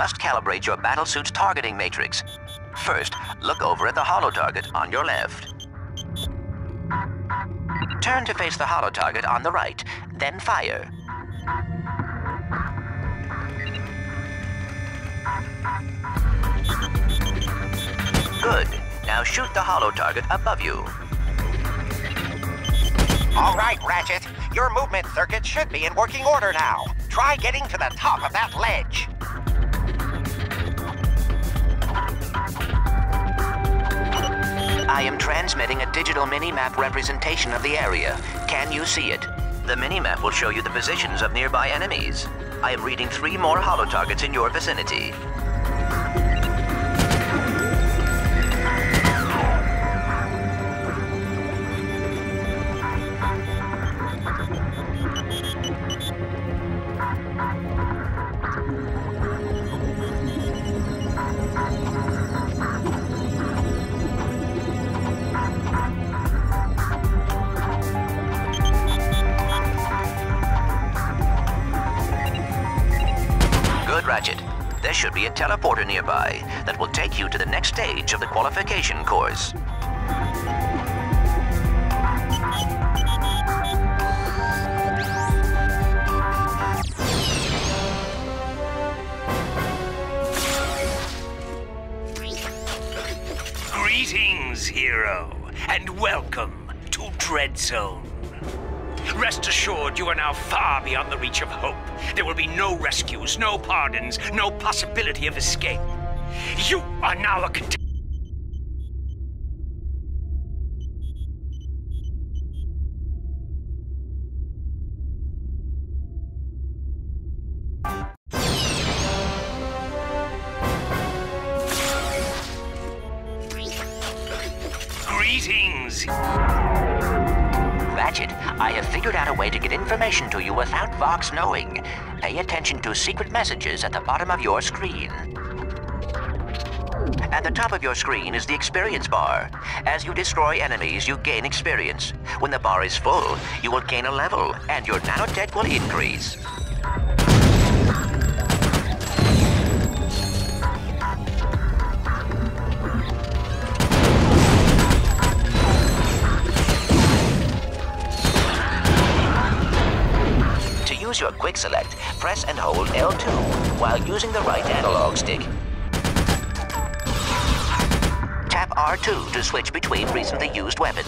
must calibrate your battlesuit's targeting matrix. First, look over at the holo target on your left. Turn to face the holo target on the right, then fire. Good. Now shoot the holo target above you. All right, Ratchet. Your movement circuit should be in working order now. Try getting to the top of that ledge. I am transmitting a digital mini-map representation of the area. Can you see it? The mini-map will show you the positions of nearby enemies. I am reading three more holo targets in your vicinity. There should be a teleporter nearby that will take you to the next stage of the qualification course. Greetings, hero, and welcome to Dread Zone. Rest assured, you are now far beyond the reach of hope. There will be no rescues, no pardons, no possibility of escape. You are now a cont- Greetings. Ratchet, I have figured out a way to get information to you without Vox knowing. Pay attention to secret messages at the bottom of your screen. At the top of your screen is the experience bar. As you destroy enemies, you gain experience. When the bar is full, you will gain a level, and your nanotech will increase. Use your quick select, press and hold L2 while using the right analog stick. Tap R2 to switch between recently used weapons.